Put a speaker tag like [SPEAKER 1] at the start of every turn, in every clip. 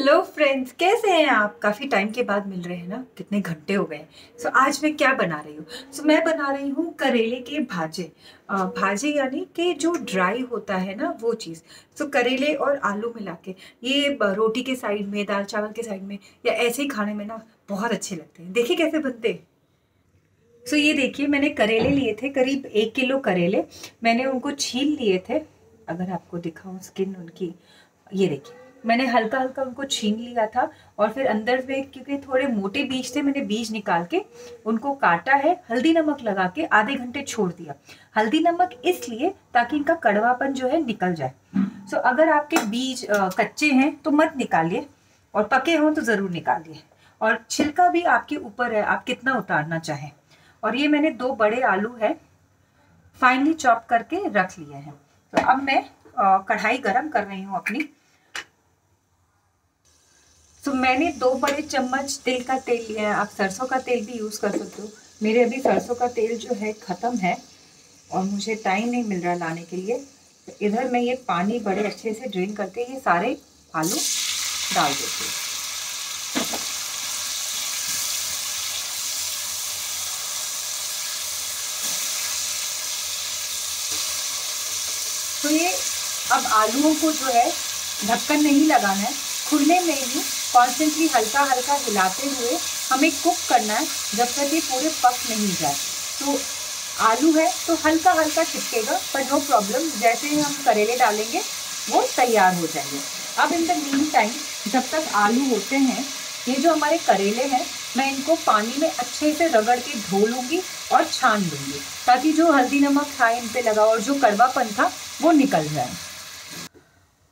[SPEAKER 1] Hello friends कैसे हैं आप? काफ़ी टाइम के बाद मिल रहे हैं ना? कितने घंटे हो गए हैं। सो so, आज मैं क्या बना रही हूँ? सो so, मैं बना रही हूँ करेले के भाजे। आ, भाजे यानी कि जो ड्राई होता है ना वो चीज़। सो so, करेले और आलू मिला के ये रोटी के साइड में दाल चावल के साइड में या ऐसे ही खाने में ना बहुत अच्छे लगते हैं। देखिए कैसे बनते सो so, ये देखिए मैंने करेले लिए थे करीब एक किलो करेले। मैंने उनको छील लिए थे। अगर आपको दिखाऊँ स्किन उनकी ये देखिए। मैंने हल्का हल्का उनको छीन लिया था और फिर अंदर में क्योंकि थोड़े मोटे बीज थे मैंने बीज निकाल के उनको काटा है हल्दी नमक लगा के आधे घंटे छोड़ दिया। हल्दी नमक इसलिए ताकि इनका कड़वापन जो है निकल जाए। सो so, अगर आपके बीज आ, कच्चे हैं तो मत निकालिए और पके हों तो ज़रूर निकालिए। और छिलका भी आपके ऊपर है आप कितना उतारना चाहें। और ये मैंने दो बड़े आलू है फाइनली चॉप करके रख लिए हैं। तो अब मैं कढ़ाई गरम कर रही हूँ अपनी। तो मैंने दो बड़े चम्मच तिल का तेल लिया है। आप सरसों का तेल भी यूज़ कर सकते हो। मेरे अभी सरसों का तेल जो है, ख़त्म है और मुझे टाइम नहीं मिल रहा लाने के लिए। तो इधर मैं ये पानी बड़े अच्छे से ड्रेन करके ये सारे आलू डाल देती हूँ। तो ये अब आलूओं को जो है, ढक्कन नहीं लगाना है। खुले में ही कॉन्स्टेंटली हल्का हल्का हिलाते हुए हमें कुक करना है जब तक ये पूरे पक नहीं जाए। तो आलू है तो हल्का हल्का छिपकेगा पर नो प्रॉब्लम जैसे ही हम करेले डालेंगे वो तैयार हो जाएँगे। अब इन द मीन टाइम जब तक आलू होते हैं ये जो हमारे करेले हैं मैं इनको पानी में अच्छे से रगड़ के धो लूँगी और छान लूँगी ताकि जो हल्दी नमक था इन पे लगा और जो कड़वापन था वो निकल जाए।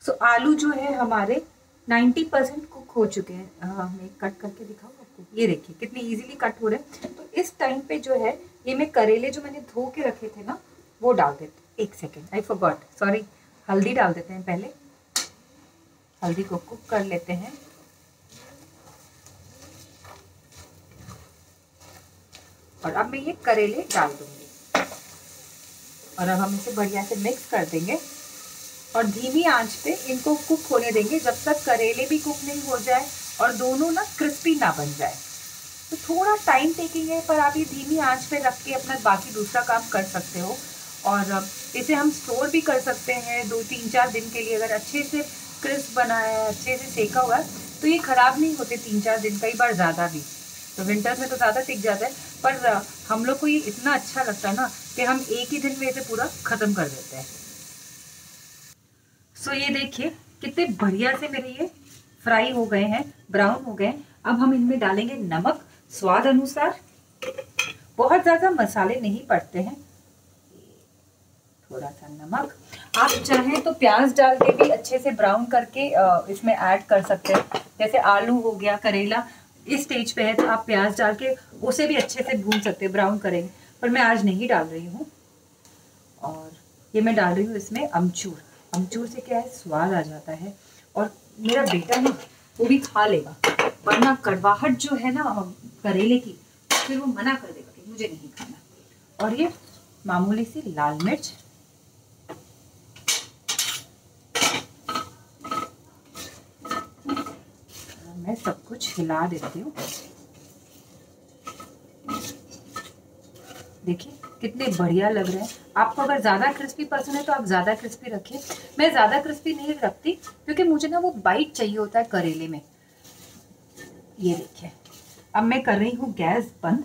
[SPEAKER 1] सो so, आलू जो है हमारे 90 परसेंट कुक हो चुके हैं। मैं कट करके दिखाऊँ आपको। ये देखिए, कितनी इजीली कट हो रहे हैं। तो इस टाइम पे जो है, ये मैं करेले जो मैंने धो के रखे थे ना, वो डाल देते एक सेकेंड आई फॉरगॉट सॉरी हल्दी डाल देते हैं पहले। हल्दी को कुक कर लेते हैं। और अब मैं ये करेले डाल दूँगी। और अब हम इसे बढ़िया से मिक्स कर देंगे। और धीमी आँच पे इनको कुक होने देंगे जब तक करेले भी कुक नहीं हो जाए और दोनों ना क्रिस्पी ना बन जाए। तो थोड़ा टाइम टेकिंग है, पर आप ये धीमी आँच पे रख के अपना बाकी दूसरा काम कर सकते हो। और इसे हम स्टोर भी कर सकते हैं दो, तीन, चार दिन के लिए अगर अच्छे से क्रिस्प बना है, अच्छे से सेका हुआ है तो ये ख़राब नहीं होते तीन, चार दिन, कई बार ज़्यादा भी। तो विंटर में तो ज़्यादा टिक जाता है, पर हम लोग को ये इतना अच्छा लगता है ना कि हम एक ही दिन में इसे पूरा ख़त्म कर देते हैं। सो ये देखिए, कितने बढ़िया से मेरे ये फ्राई हो गए हैं ब्राउन हो गए अब हम इनमें डालेंगे नमक, स्वाद अनुसार। बहुत ज़्यादा मसाले नहीं पड़ते हैं। थोड़ा सा नमक। आप चाहें तो प्याज डाल के भी अच्छे से ब्राउन करके इसमें ऐड कर सकते हैं। जैसे आलू हो गया, करेला, इस स्टेज पे है तो आप प्याज डाल के उसे भी अच्छे से भून सकते हैं ब्राउन करेंगे। पर मैं आज नहीं डाल रही हूँ। और ये मैं डाल रही हूँ इसमें अमचूर। अमचूर से क्या है स्वाद आ जाता है। और मेरा बेटा ना, वो भी खा लेगा। वरना कड़वाहट जो है ना करेले की, फिर वो मना कर देगा कि मुझे नहीं खाना। और ये मामूली सी लाल मिर्च। मैं सब कुछ हिला देती हूँ। देखिए। कितने बढ़िया लग रहे हैं। आपको अगर ज़्यादा क्रिस्पी पसंद है तो आप ज़्यादा क्रिस्पी रखिए मैं ज़्यादा क्रिस्पी नहीं रखती, क्योंकि मुझे ना वो बाइट चाहिए होता है करेले में। ये देखिए, अब मैं कर रही हूँ गैस बंद,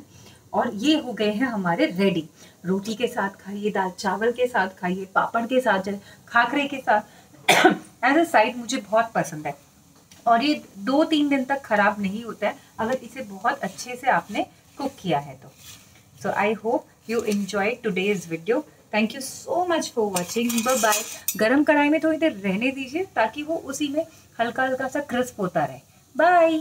[SPEAKER 1] और ये हो गए हैं हमारे रेडी रोटी के साथ खाइए, दाल चावल के साथ खाइए, पापड़ के साथ जाए, खाखरे के साथ। एज ए साइड मुझे बहुत पसंद है। और ये दो तीन दिन तक खराब नहीं होता है, अगर इसे बहुत अच्छे से आपने कुक किया है तो। So I hope you enjoyed today's video. Thank you so much for watching bye गर्म कढ़ाई में थोड़ी देर रहने दीजिए ताकि वो उसी में हल्का हल्का सा क्रिस्प होता रहे. बाय